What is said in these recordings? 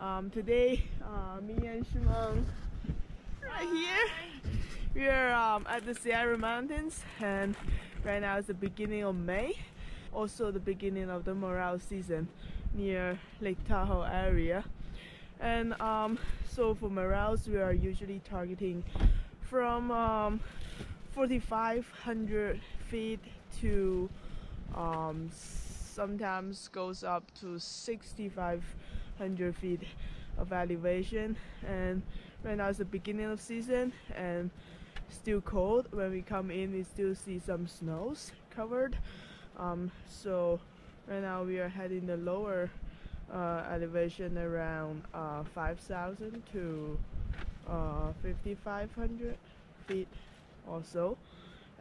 Um, today, uh, me and Shimeng right here. We're um, at the Sierra Mountains, and right now is the beginning of May, also the beginning of the morel season near Lake Tahoe area. And um, so for morels, we are usually targeting from um, 4,500 feet to um, sometimes goes up to 6,500 feet of elevation. And right now it's the beginning of season and still cold. When we come in, we still see some snows covered. Um, so right now we are heading the lower uh, elevation around uh, 5,000 to uh, 5,500 feet or so.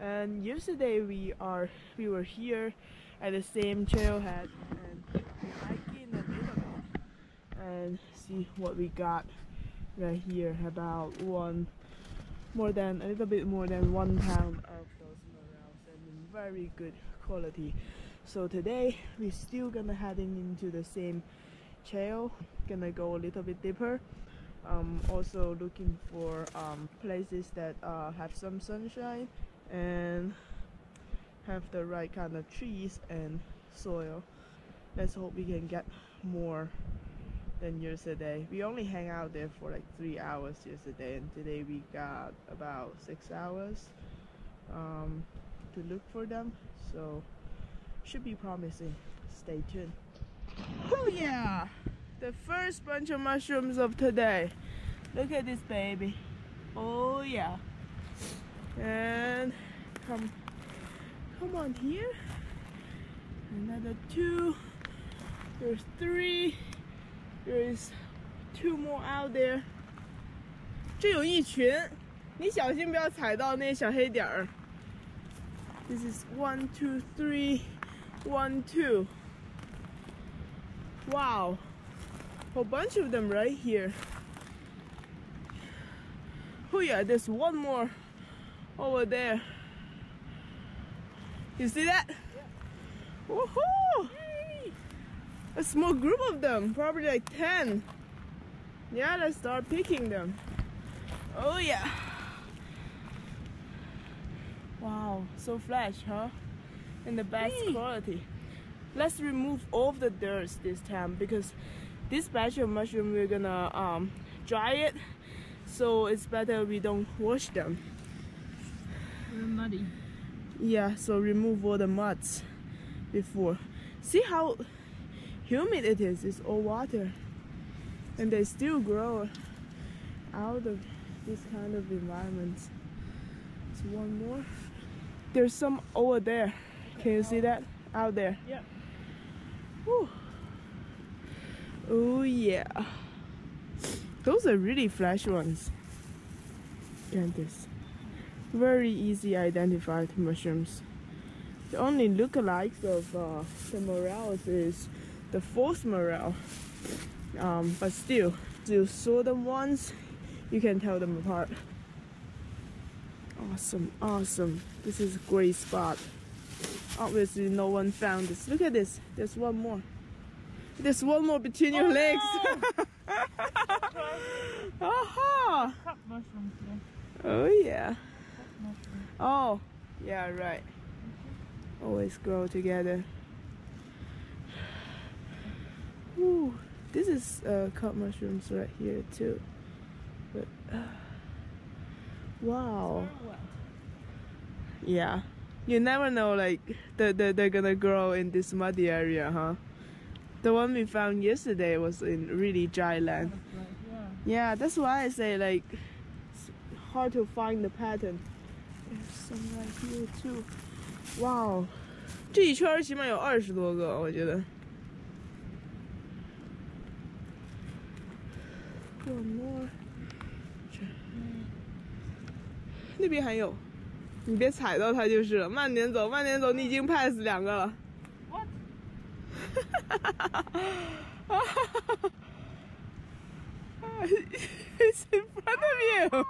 And yesterday we are we were here at the same trailhead and we hiking a little bit and see what we got right here. About one more than a little bit more than one pound of those morels and very good quality. So today we're still gonna heading into the same trail gonna go a little bit deeper. Um, also looking for um, places that uh, have some sunshine and have the right kind of trees and soil. Let's hope we can get more than yesterday. We only hang out there for like three hours yesterday and today we got about six hours um, to look for them. So should be promising. Stay tuned. Oh yeah. The first bunch of mushrooms of today. Look at this baby. Oh yeah. And come come on here. Another two. There's three there's two more out there 这有一群你小心不要踩到那小黑点儿 this is one two three one two wow a bunch of them right here oh yeah there's one more over there you see that? Yeah. Woohoo! A small group of them, probably like 10. Yeah, let's start picking them. Oh yeah. Wow, so fresh, huh? In the best quality. Let's remove all the dirt this time because this batch of mushroom we're gonna um, dry it so it's better we don't wash them. They're muddy yeah so remove all the muds before see how humid it is it's all water. And they still grow out of this kind of environments so one more. There's some over there. Can you see that? Out there. Yeah. Whew. oh yeah. Those are really fresh ones. And this. Very easy identified mushrooms. The only lookalikes of uh, the morels is the false morel, um, but still, you saw them once, you can tell them apart. Awesome, awesome. This is a great spot. Obviously, no one found this. Look at this. There's one more. There's one more between your oh, legs. No. Aha! mushrooms. Oh yeah. Oh, yeah, right. Always grow together. Ooh, this is uh, cut mushrooms right here too. But uh, wow. Yeah, you never know like that the, they're gonna grow in this muddy area, huh? The one we found yesterday was in really dry land. yeah. yeah, that's why I say like it's hard to find the pattern. There's some right here too. Wow，这一圈起码有二十多个，我觉得。 One more。那边还有，你别踩到它就是了。慢点走，慢点走，你已经 pass 两个了。What？哈哈哈哈哈哈！It's in front of you.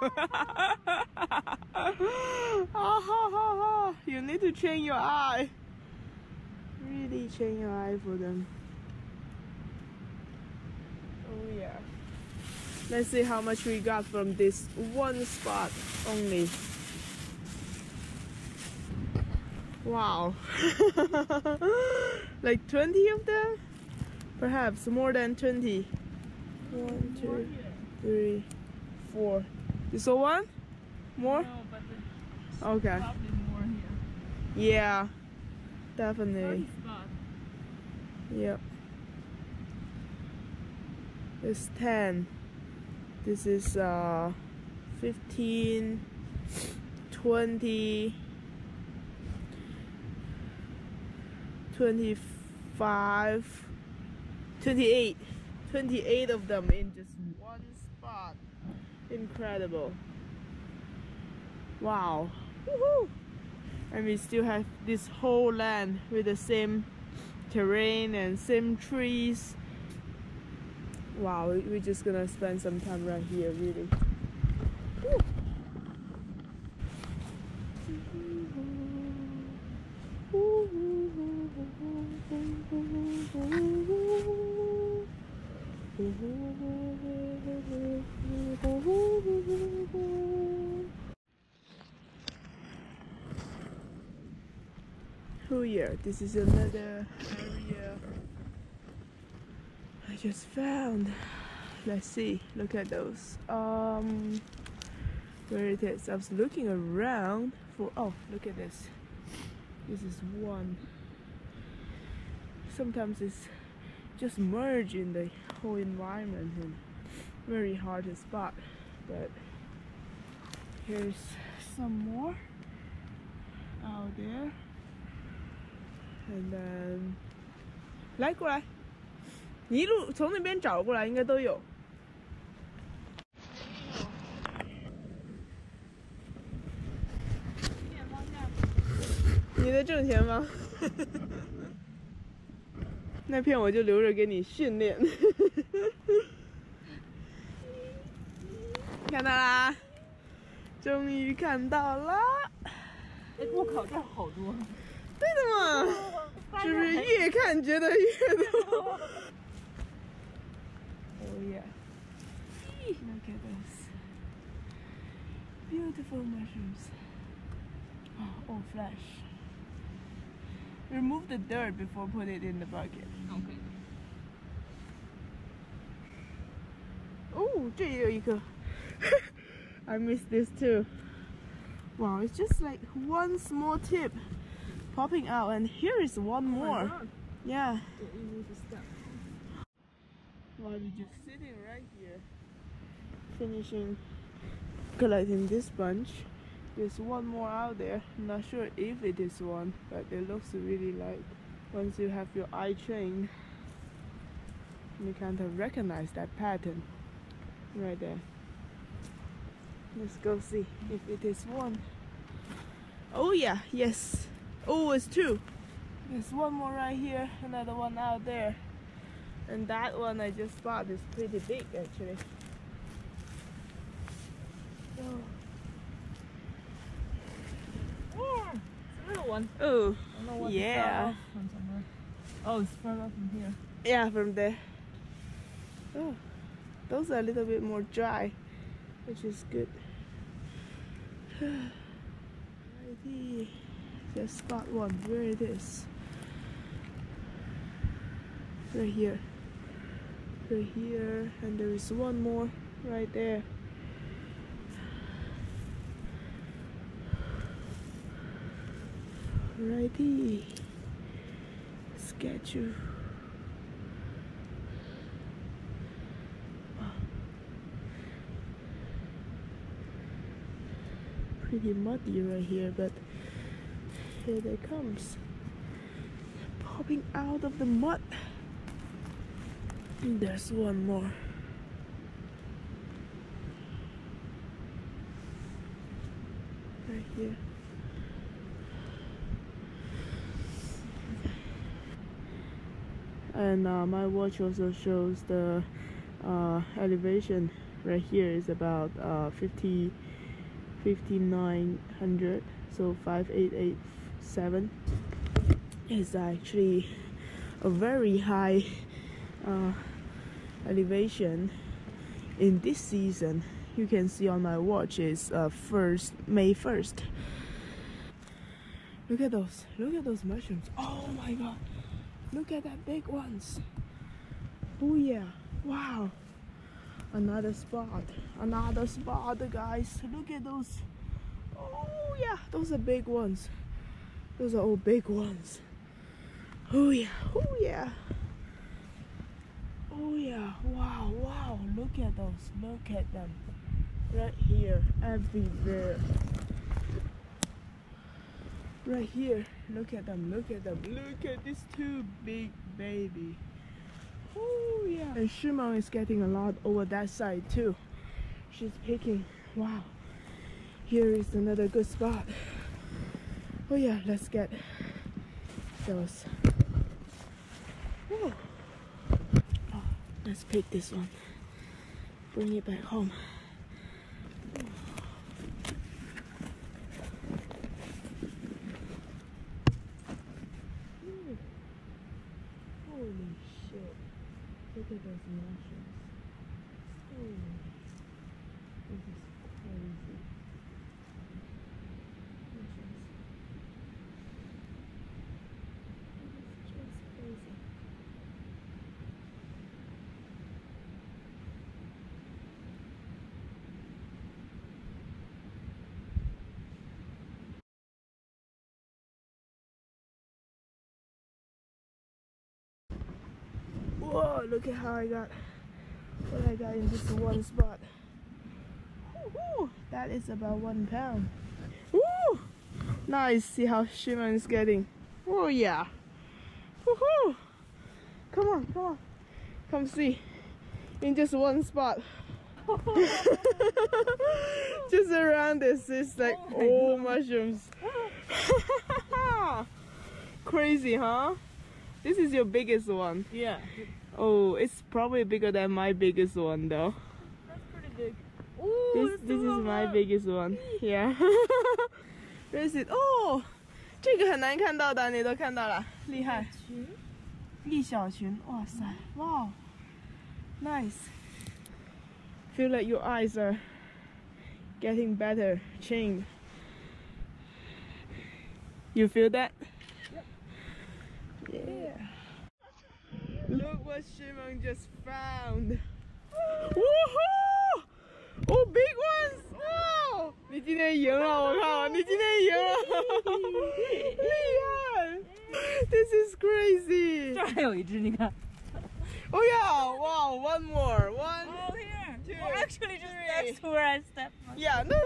you need to train your eye. Really train your eye for them. Oh yeah. Let's see how much we got from this one spot only. Wow. like 20 of them? Perhaps more than 20. One, two, three, four. You saw one? More? No, but Okay. probably more here. Yeah. Definitely. 30 spot. Yep. It's 10. This is uh 15 20 25 28 28 of them in just one spot. Incredible. Wow. And we still have this whole land with the same terrain and same trees. Wow, we- we're just gonna spend some time right here, really. Oh yeah, this is another just found. Let's see, look at those. Um, where it is. I was looking around for, oh, look at this. This is one. Sometimes it's just merge in the whole environment and very hard to spot. But here's some more out there. And then, like what? 你一路从那边找过来，应该都有。你在挣钱吗？那片我就留着给你训练。看到啦，终于看到啦！哎，我靠，这好多。对的嘛，是不是越看觉得越多 ？Oh yeah. Look at this. Beautiful mushrooms. Oh, all fresh. Remove the dirt before put it in the bucket. OK。 Oh, 这也有一个。I missed this too. Wow, it's just like one small tip popping out, and here is one more. Yeah. While we're just sitting right here, finishing collecting this bunch. There's one more out there. I'm not sure if it is one, but it looks really like once you have your eye trained, you kind of recognize that pattern right there. Let's go see if it is one. Oh yeah, yes. Oh, it's two. There's one more right here, another one out there. And that one I just bought is pretty big actually. Oh, Yeah, it's a little one. oh I don't know what Yeah. it from somewhere. Oh, it's from here. yeah, from there. Oh, those are a little bit more dry, which is good. Righty. Just spot one. Where it is? Right here. Here, and there is one more right there. Righty. Sketch you. Ah. Pretty muddy right here, but here they comes. Popping out of the mud. There's one more. Right here. And uh, my watch also shows the uh, elevation right here is about uh, 50 5900 so 5887 is actually a very high uh, elevation in this season. You can see on my watch is uh, first May 1st. Look at those. Look at those mushrooms. Oh my god. Look at that big ones. Oh yeah. Wow. Another spot. Another spot, guys. Look at those. Oh yeah. Those are big ones. Those are all big ones. Oh yeah. Oh yeah. Oh yeah. Wow. Wow. Look at those. Look at them. Right here. Everywhere. Right here. Look at them. Look at them. Look at these two big baby. Oh yeah. And Shimeng is getting a lot over that side too. She's picking. Wow. Here is another good spot. Oh yeah, let's get those. Whoa. Let's pick this one. Bring it back home. Holy shit. Look at those mushrooms. Holy. This is crazy. Mushrooms. This is just crazy. Whoa, look at how I got what I got in this one spot. Woo-hoo, that is about one pound. Woo! Nice, see how Shimeng is getting. Oh yeah. Woohoo! Come on, come on. Come see. In just one spot. just around this is like Oh all oh, God. mushrooms. Crazy, huh? This is your biggest one. Yeah. Oh, it's probably bigger than my biggest one though. That's pretty big. Ooh, This there's this two is of my them. biggest one. Yeah. Where is it? Oh，这个很难看到的，你都看到了，厉害。群栗小群，哇塞，哇，nice。Feel like your eyes are getting better, chained. You feel that? Yeah. what Shimeng just found. Woohoo! Oh, big ones! Oh! This is crazy. 这还有一只，你看。Oh yeah! Wow! One more. One. Oh here. Two. Actually, just next to where I stepped. Yeah. No.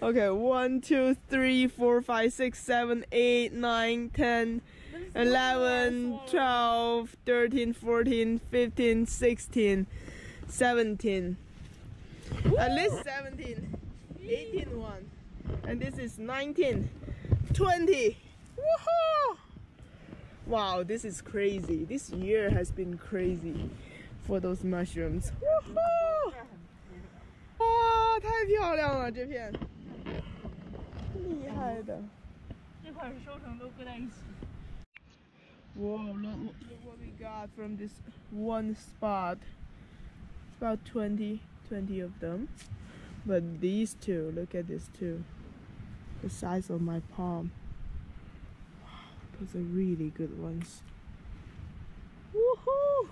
Okay. One, two, three, four, five, six, seven, eight, nine, ten. eleven, twelve, thirteen, fourteen, fifteen, sixteen, seventeen. At least 17. 18 one. And this is 19. 20. Woohoo! Wow, this is crazy. This year has been crazy for those mushrooms. Woohoo! 哇，太漂亮了，这片，厉害的。这块是收成都搁在一起。 Whoa, look, look what we got from this one spot. It's about 20, 20 of them. But these two, look at this too. The size of my palm. Wow, those are really good ones. Woohoo!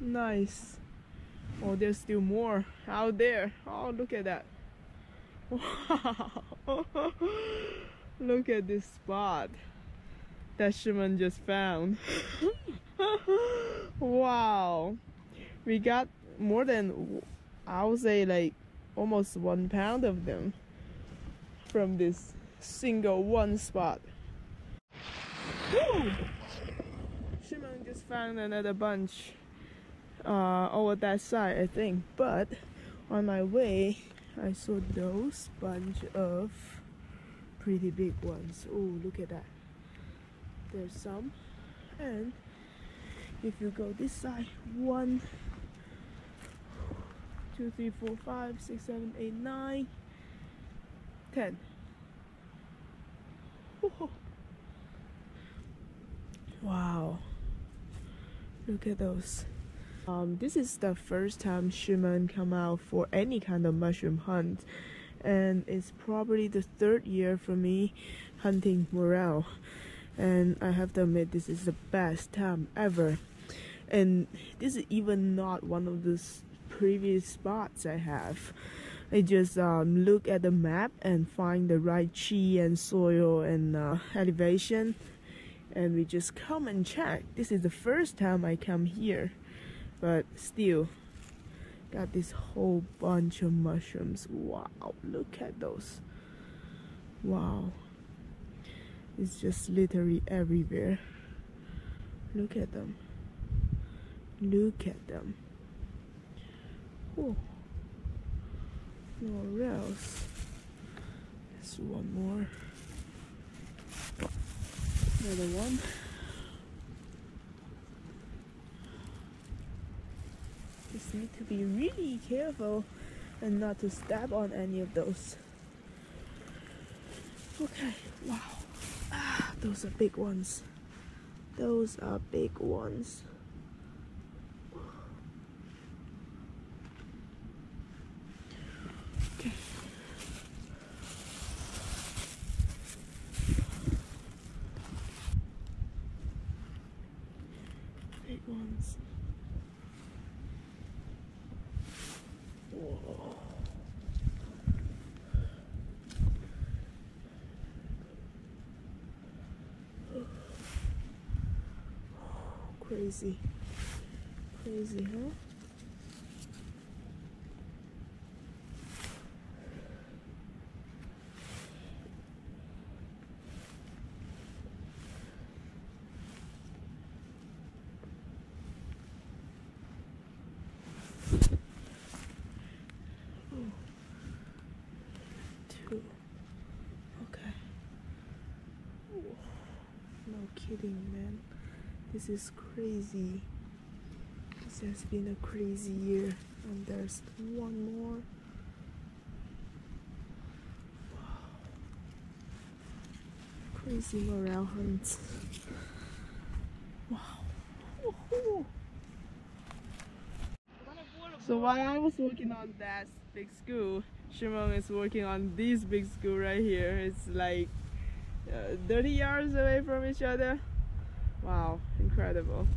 Nice. Oh, there's still more out there. Oh, look at that. Wow. look at this spot that Shimeng just found. wow. We got more than, I would say, like almost one pound of them from this single one spot. Shimeng just found another bunch uh, over that side, I think. But on my way, I saw those bunch of pretty big ones. Oh, look at that. There's some, and if you go this side, one, two, three, four, five, six, seven, eight, nine, ten. Wow. Look at those. Um, this is the first time Shimeng come out for any kind of mushroom hunt, and it's probably the third year for me hunting morel. And I have to admit, this is the best time ever. And this is even not one of the previous spots I have. I just um, look at the map and find the right chi and soil and uh, elevation and we just come and check. This is the first time I come here but still got this whole bunch of mushrooms. Wow, look at those. Wow. It's just literally everywhere. Look at them. Look at them. Oh morels. There's one more. Another one. Just need to be really careful and not to step on any of those. Okay, wow. Those are big ones. Those are big ones. Whoa. Crazy. Crazy, huh? kidding, man. This is crazy. This has been a crazy year. And there's one more. Wow. Crazy morel hunts. Wow. So while I was working on that big school, Shimeng is working on this big school right here. It's like uh, 30 yards away from each other. Wow, incredible.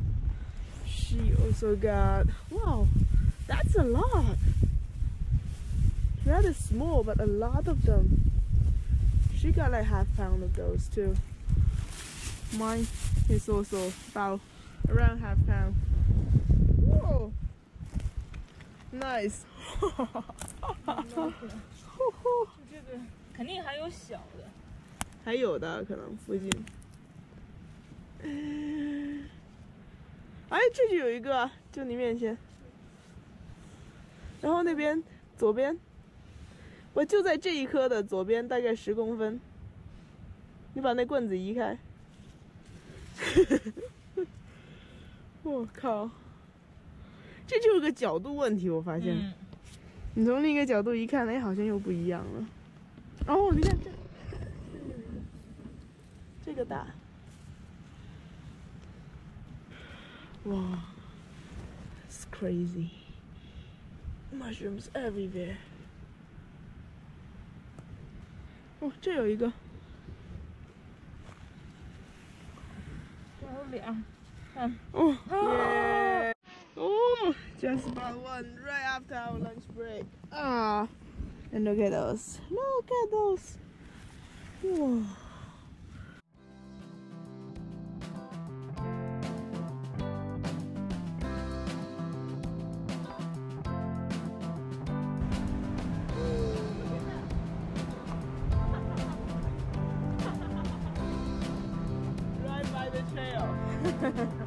She also got, wow, that's a lot. Rather small, but a lot of them. She got like half pound of those too. Mine is also about around half pound. Whoa! Nice. 这个肯定还有小的。还有的可能附近。 哎，这就有一个，就你面前。然后那边左边，我就在这一棵的左边，大概十公分。你把那棍子移开。我靠！这就是个角度问题，我发现。你从另一个角度一看，哎，好像又不一样了。哦，你看这。这个大，哇，It's crazy. Mushrooms everywhere. 哦，这有一个，这有俩，看，哦，Yeah. Oh, just about one right after our lunch break. Ah, and look at those. Look at those. Whoa. Drop.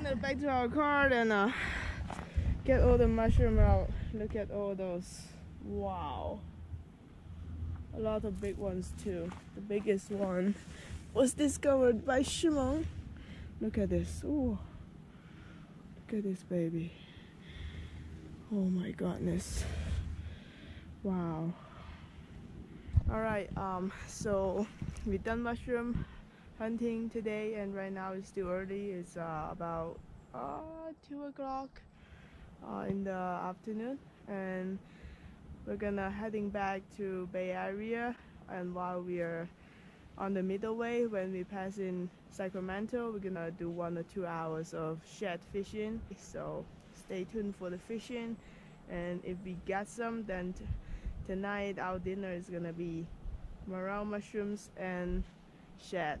back to our car and uh, get all the mushroom out. Look at all those. Wow. A lot of big ones too. The biggest one was discovered by Shimeng. Look at this. Ooh. Look at this baby. Oh my goodness. Wow. All right. Um. So we done mushroom hunting today, and right now it's still early. It's uh, about uh, two o'clock uh, in the afternoon, and we're gonna heading back to Bay Area. And while we are on the middle way, when we pass in Sacramento, we're gonna do one or two hours of shad fishing. So stay tuned for the fishing, and if we get some, then tonight our dinner is gonna be morel mushrooms and shad.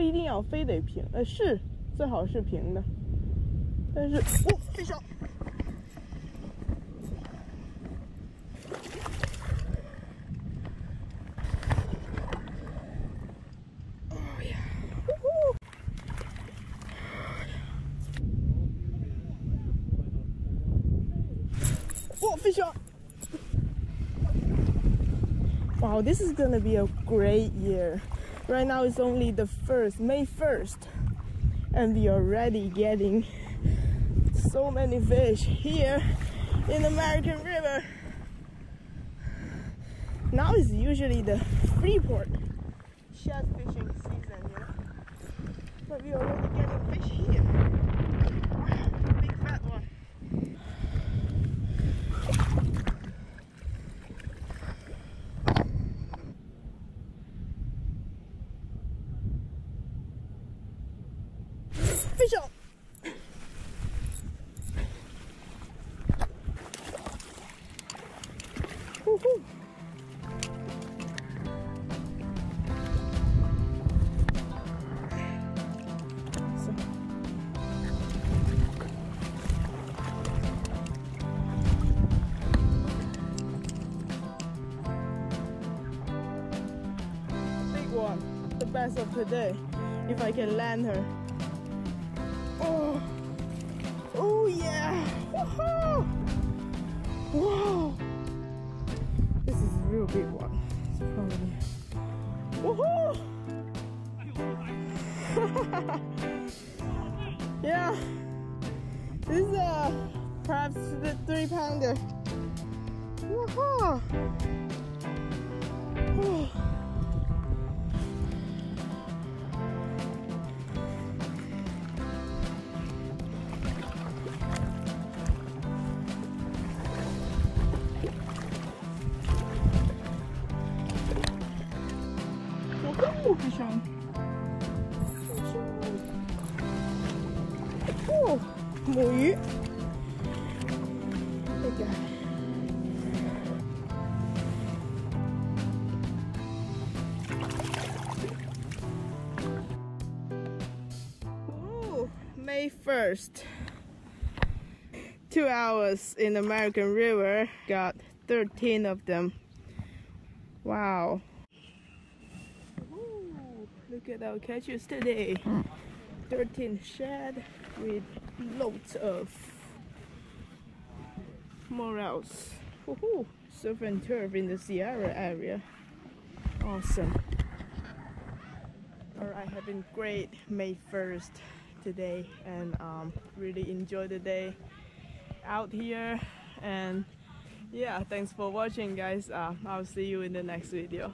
不一定要非得平，呃，是最好是平的，但是哦，飞少。Oh yeah. Woohoo. Oh, fish on! Wow, this is gonna be a great year. Right now it's only the first, May 1st, and we are already getting so many fish here in American River. Now is usually the Freeport shad fishing season, you know. But we are already getting fish here. Best of today, if I can land her. Oh, oh yeah! Woohoo! Wow! This is a real big one. It's probably. Woohoo! yeah, this is uh, perhaps the three pounder. Woohoo! May 1st. Two hours in American River, got 13 of them. Wow. Look at our catches today. 13 shad with loads of morels. Surf and turf in the Sierra area. Awesome. Alright, having great May 1st today and um, really enjoy the day out here. And yeah thanks for watching guys. Uh, I'll see you in the next video